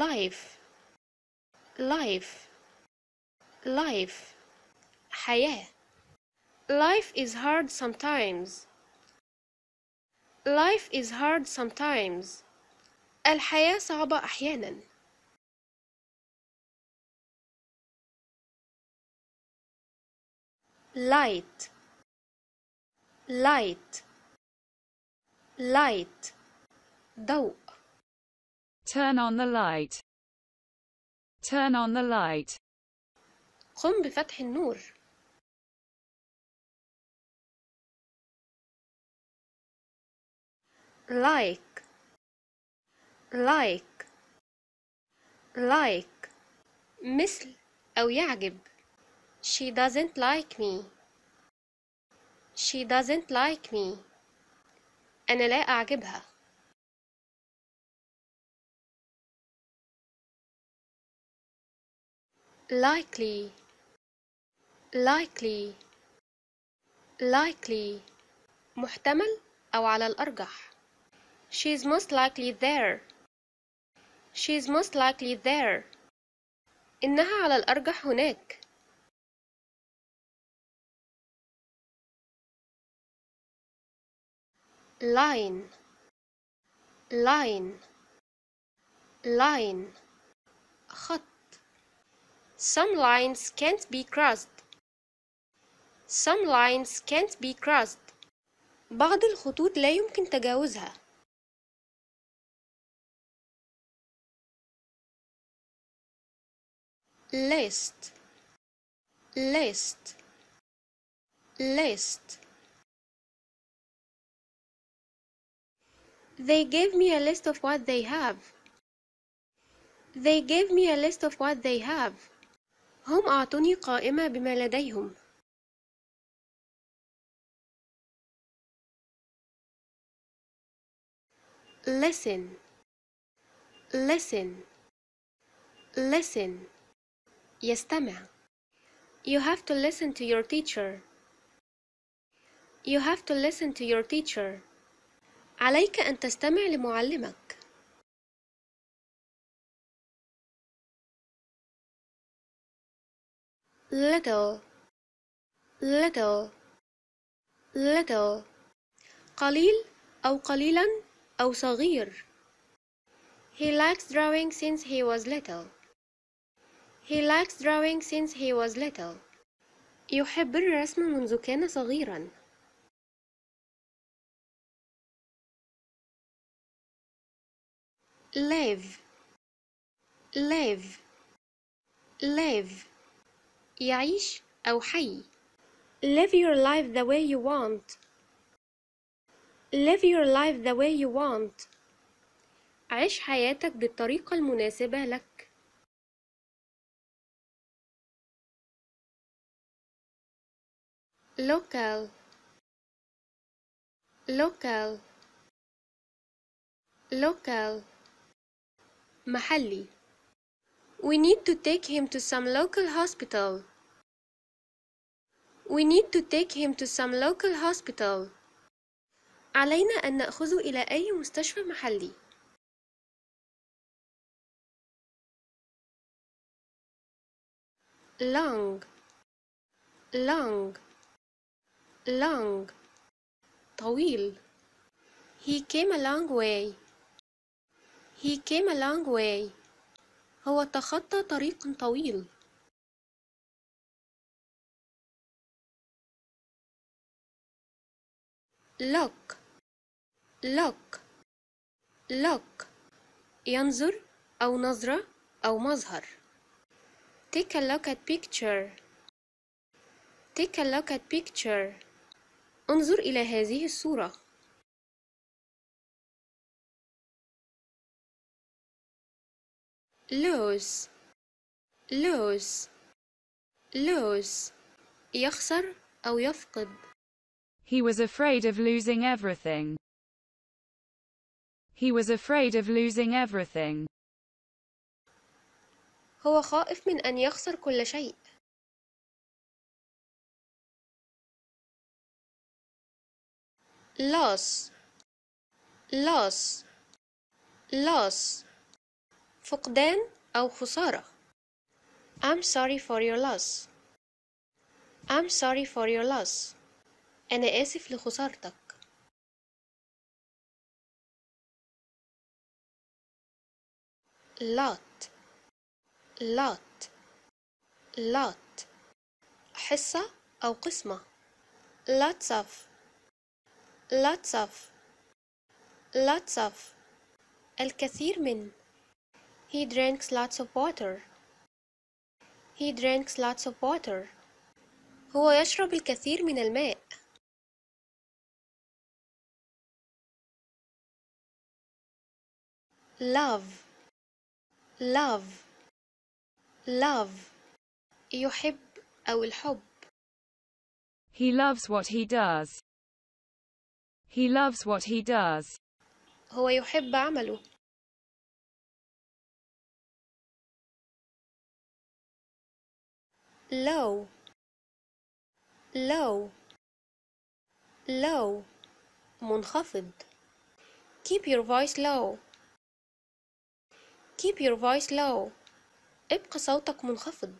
life life life حياة life is hard sometimes life is hard sometimes الحياة صعبة أحيانا light light light ضوء Turn on the light. Turn on the light. قم بفتح النور like like like مثل أو يعجب she doesn't like me she doesn't like me أنا لا أعجبها Likely likely likely محتمل أو على الأرجح she's most likely there she's most likely there إنها على الأرجح هناك line line line خط Some lines can't be crossed. Some lines can't be crossed. بعض الخطوط لا يمكن تجاوزها. list list list They gave me a list of what they have. They gave me a list of what they have. هم أعطوني قائمة بما لديهم. Listen. Listen. Listen. يستمع. You have to listen to your teacher. You have to listen to your teacher. عليك أن تستمع لمعلمك. Little little little قليل أو قليلا أو صغير He likes drawing since he was little. He likes drawing since he was little. يحب الرسم منذ كان صغيرا. live live live يعيش أو حي live your life the way you want live your life the way you want عيش حياتك بالطريقة المناسبة لك local local local محلي We need to take him to some local hospital. We need to take him to some local hospital. علينا أن نأخذه إلى أي مستشفى محلي. long long long طويل He came a long way. He came a long way. هو تخطى طريق طويل. Look look look ينظر أو نظرة أو مظهر take a look at picture take a look at picture انظر إلى هذه الصورة lose lose lose يخسر أو يفقد He was afraid of losing everything. He was afraid of losing everything. هو خائف من أن يخسر كل شيء loss loss loss فقدان أو خسارة I'm sorry for your loss I'm sorry for your loss أنا آسف لخسارتك lot lot lot حصة أو قسمة lots of lots of lots of الكثير من he drinks lots of water he drinks lots of water هو يشرب الكثير من الماء love love love يحب أو الحب He loves what he does. He loves what he does. هو يحب عمله low low low منخفض keep your voice low keep your voice low ابقى صوتك منخفض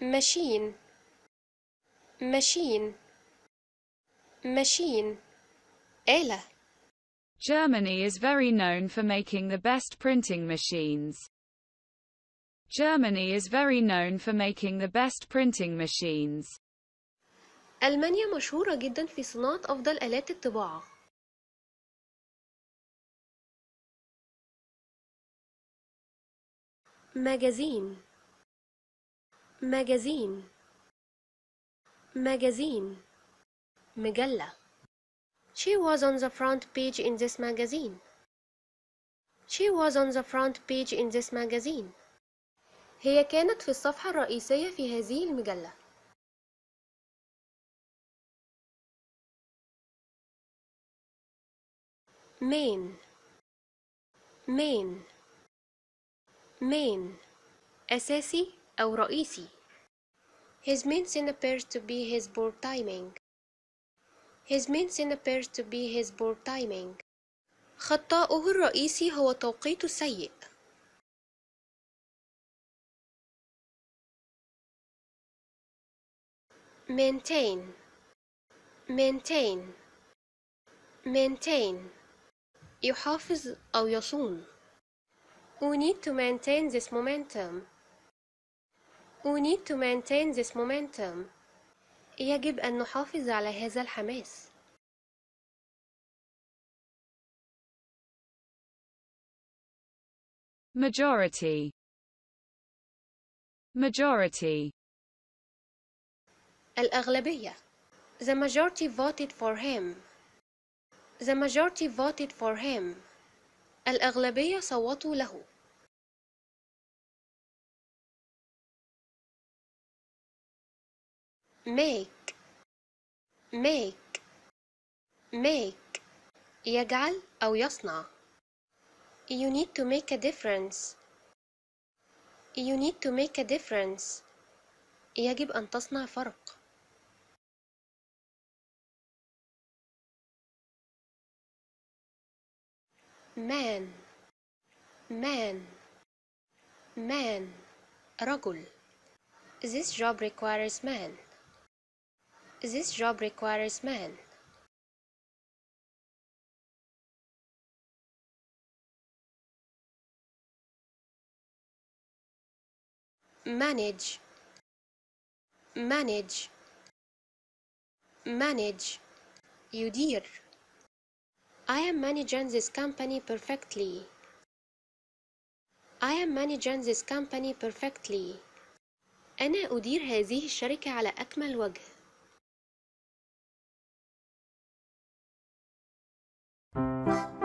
machine machine machine آلة Germany is very known for making the best printing machines. Germany is very known for making the best printing machines. ألمانيا مشهورة جدا في صناعة أفضل آلات الطباعة ماجازين ماجازين ماجازين مجلة She was on the front page in this magazine. She was on the front page in this magazine. هي كانت في الصفحة الرئيسية في هذه المجلة. Main main main أساسي أو رئيسي His main sin appears to be his poor timing. His main sin appears to be his poor timing. خطاؤه الرئيسي هو توقيته السيء. maintain maintain maintain يحافظ أو يصون We need to maintain this momentum. We need to maintain this momentum. يجب أن نحافظ على هذا الحماس. Majority. Majority. الأغلبية. The majority voted for him. The majority voted for him. الأغلبية صوتوا له. make make make يجعل أو يصنع You need to make a difference You need to make a difference يجب أن تصنع فرق man man man رجل This job requires man This job requires man manage manage manage يدير I am managing this company perfectly. I am managing this company perfectly. أنا أدير هذه الشركة على أكمل وجه. Thank you.